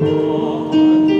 我。